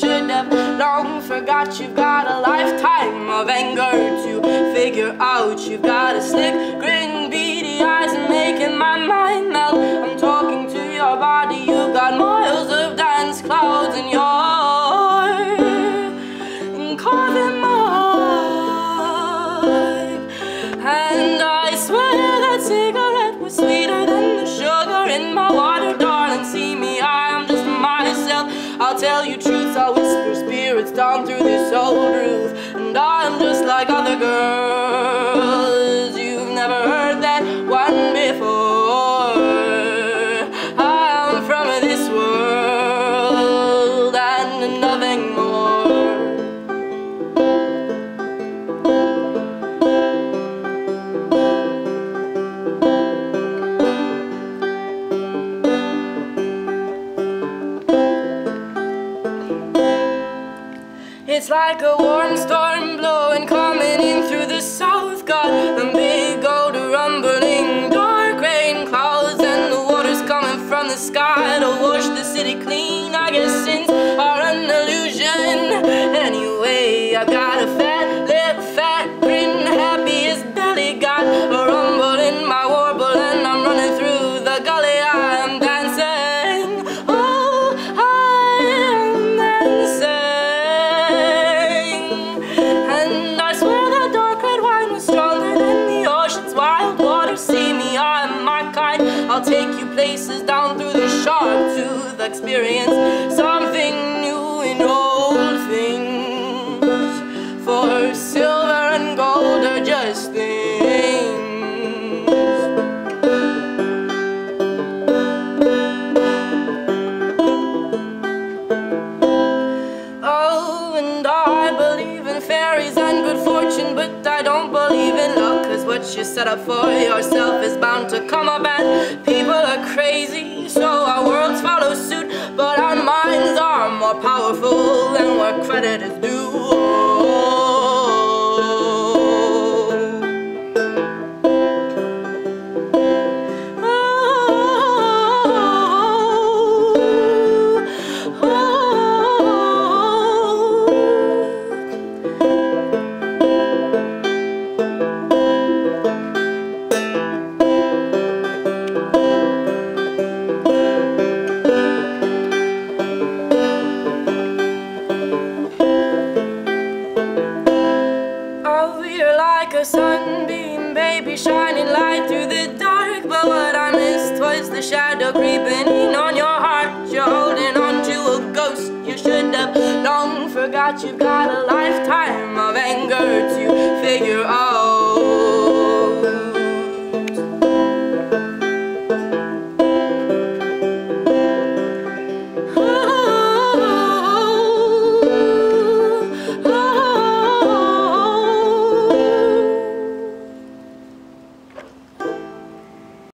should have long forgot you've got a lifetime of anger to figure out. You've got a slick grin tell you truths, I'll whisper spirits down through this old roof. And I'm just like other girls. It's like a warm storm blowing, coming in through the south. Got places down through the sharp to the experience something new in old things. For silver and gold are just what you set up for yourself is bound to come up, and people are crazy, so our worlds follow suit. But our minds are more powerful than what credit is due. Like a sunbeam, baby, shining light through the dark. But what I missed was the shadow creeping in on your heart. You're holding on to a ghost you should have long forgot. You've got a lifetime of anger to figure out.